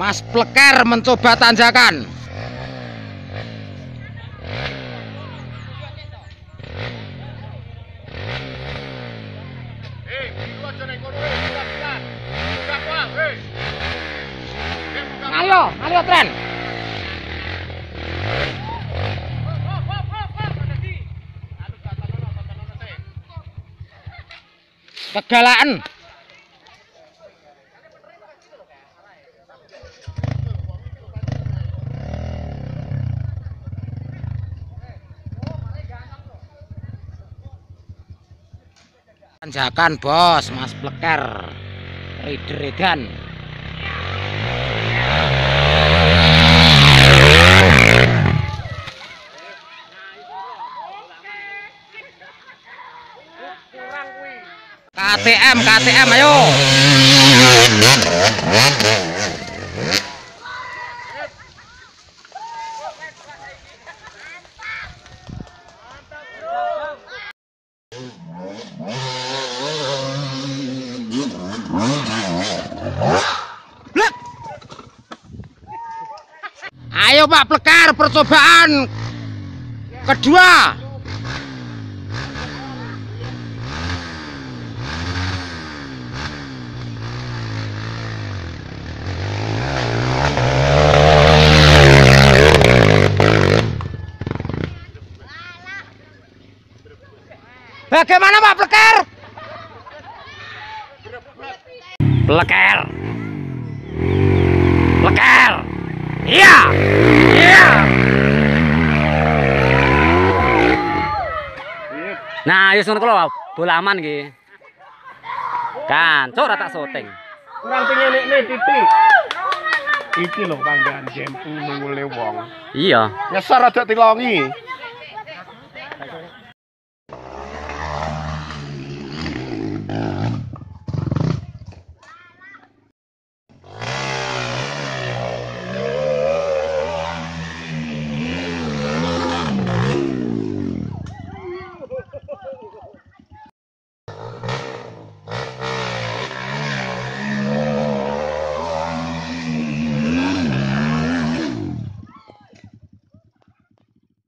Mas Pleker mencoba tanjakan. Ayo, ayo tren. Kegalaan. Tanjakan bos, Mas Pleker. Rider Edan. KTM, KTM, ayo. Blek. Ayo Pak Plekar, percobaan kedua. Bagaimana Pak Plekar? Plekar. Plekar. Yeah! Yeah! Nah, yo sono kulo bola aman nggih. Kan, cok tak syuting. Kurang pengen nek nek titi. Iki lho panggahan jempu mule wong. Iya. Nyesar aja tilongi.